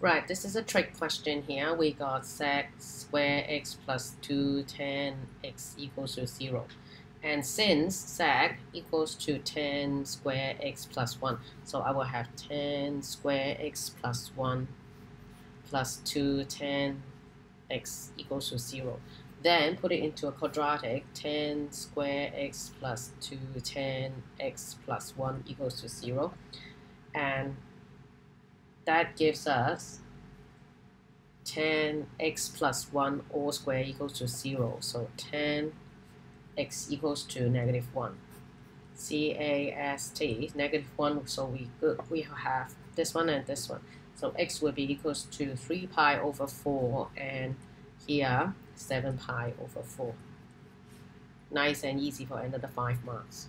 Right, this is a trick question here. We got sec square x plus 2 tan x equals to 0. And since sec equals to tan square x plus 1, so I will have tan square x plus 1 plus 2 tan x equals to 0. Then put it into a quadratic, tan square x plus 2 tan x plus 1 equals to 0. And that gives us tan x plus 1 all square equals to 0. So tan x equals to negative 1. C-A-S-T, negative 1, so we, we have this one and this one. So x will be equals to 3 pi over 4 and here 7 pi over 4. Nice and easy for another 5 marks.